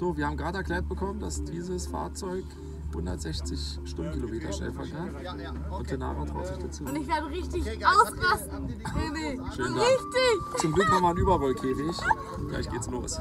So, wir haben gerade erklärt bekommen, dass dieses Fahrzeug 160 Stundenkilometer schnell fährt. Und Tenara traut sich dazu. Und ich werde richtig ausrasten. Baby. Richtig. Zum Glück haben wir einen Überrollkäfig. Gleich geht's los.